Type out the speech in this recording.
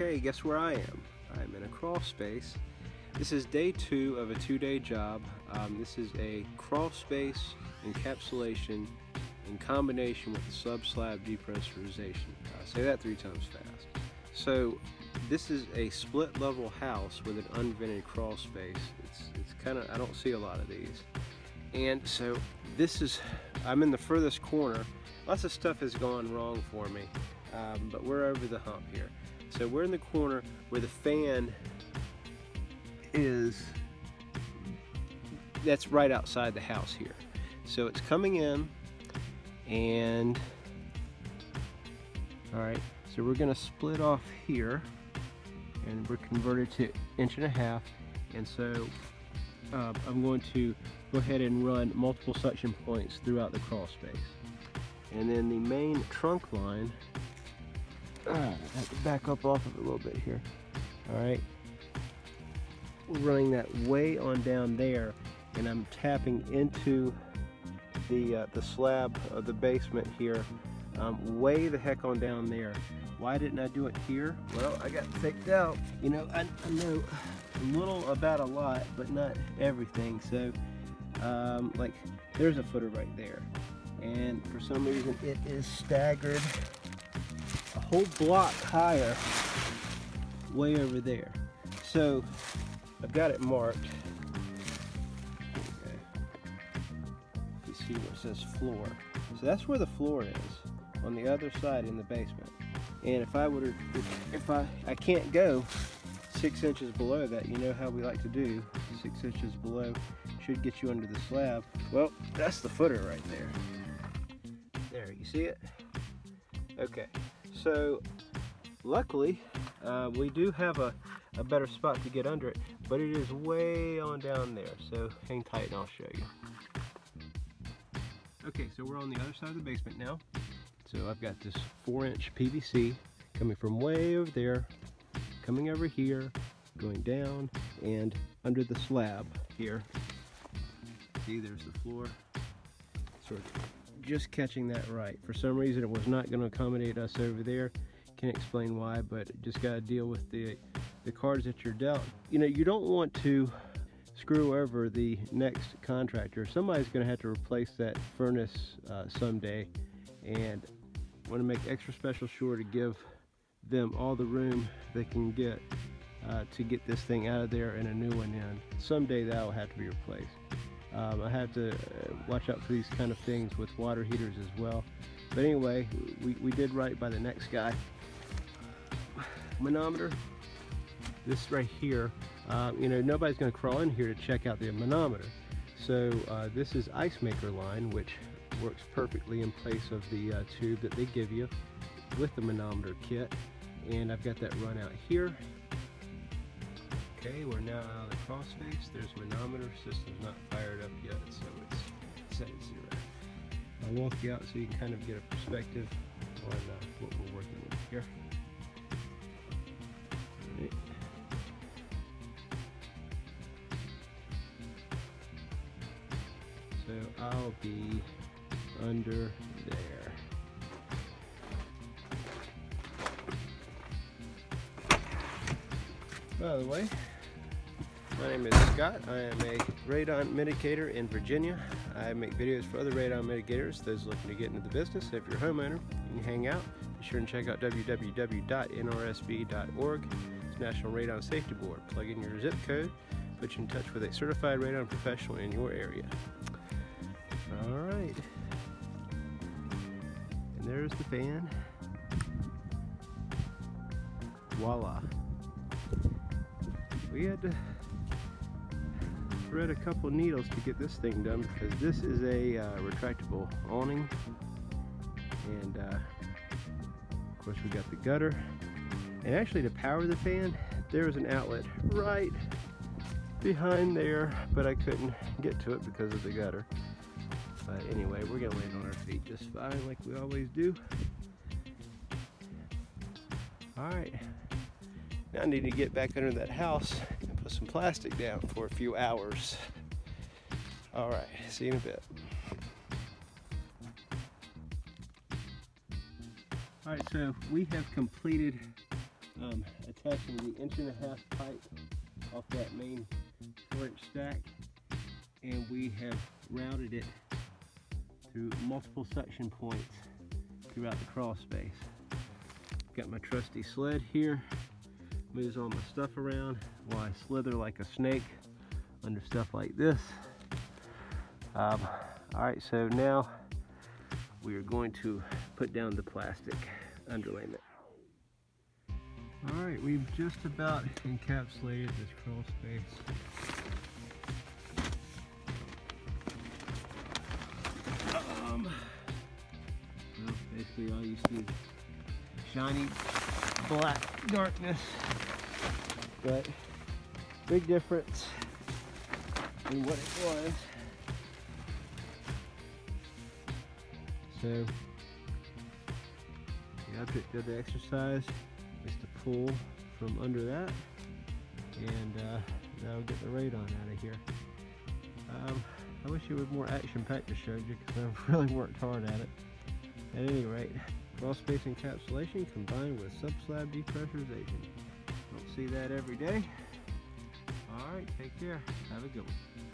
Okay, guess where I am? I'm in a crawl space. This is day two of a two-day job. Um, this is a crawl space encapsulation in combination with the sub-slab depressurization. Uh, say that three times fast. So this is a split level house with an unvented crawl space. It's, it's kind of, I don't see a lot of these. And so this is, I'm in the furthest corner. Lots of stuff has gone wrong for me, um, but we're over the hump here. So we're in the corner where the fan is, that's right outside the house here. So it's coming in and, all right, so we're gonna split off here and we're converted to inch and a half. And so uh, I'm going to go ahead and run multiple suction points throughout the crawl space. And then the main trunk line, I have to back up off of it a little bit here. All right, we're running that way on down there and I'm tapping into the, uh, the slab of the basement here um, way the heck on down there. Why didn't I do it here? Well, I got faked out. You know, I, I know a little about a lot, but not everything. So, um, like, there's a footer right there. And for some reason, it is staggered whole block higher way over there. So, I've got it marked. Okay. You see where it says floor. So that's where the floor is, on the other side in the basement. And if I have, if I, I can't go six inches below that, you know how we like to do, six inches below should get you under the slab. Well, that's the footer right there. There, you see it? Okay, so luckily uh, we do have a, a better spot to get under it, but it is way on down there. So hang tight and I'll show you. Okay, so we're on the other side of the basement now. So I've got this four inch PVC coming from way over there, coming over here, going down and under the slab here. See, there's the floor. Sort of just catching that right. For some reason, it was not going to accommodate us over there. Can't explain why, but just got to deal with the the cards that you're dealt. You know, you don't want to screw over the next contractor. Somebody's going to have to replace that furnace uh, someday, and want to make extra special sure to give them all the room they can get uh, to get this thing out of there and a new one in. Someday that will have to be replaced. Um, I have to uh, watch out for these kind of things with water heaters as well. But anyway, we, we did right by the next guy. Manometer, this right here, uh, you know, nobody's going to crawl in here to check out the manometer. So uh, this is ice maker line, which works perfectly in place of the uh, tube that they give you with the manometer kit. And I've got that run out here. Okay, we're now out of the crawl space. There's a manometer, system's not fired up yet, so it's set at zero. I'll walk you out so you can kind of get a perspective on uh, what we're working with here. So I'll be under there. By the way, my name is Scott. I am a radon mitigator in Virginia. I make videos for other radon mitigators, those looking to get into the business. If you're a homeowner, you can hang out. Be sure and check out www.nrsb.org. It's National Radon Safety Board. Plug in your zip code, put you in touch with a certified radon professional in your area. All right. And there's the fan. Voila. We had to thread a couple needles to get this thing done because this is a uh, retractable awning. And uh, of course we got the gutter. And actually to power the fan, there was an outlet right behind there, but I couldn't get to it because of the gutter. But anyway, we're gonna land on our feet just fine like we always do. All right, now I need to get back under that house and put some plastic down for a few hours. All right, see you in a bit. All right, so we have completed um, attaching the inch and a half pipe off that main four inch stack and we have routed it through multiple suction points throughout the crawl space. Got my trusty sled here, moves all my stuff around while I slither like a snake under stuff like this. Um, all right, so now we are going to put down the plastic underlayment. All right, we've just about encapsulated this crawl space. Um, well, basically all you see is shiny black darkness, but big difference in what it was. So the object of the exercise is to pull from under that and uh, that'll get the radon out of here. Um, I wish it was more action-packed to show you because I've really worked hard at it. At any rate, crawl space encapsulation combined with subslab depressurization. Don't see that every day. Alright, take care. Have a good one.